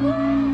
Música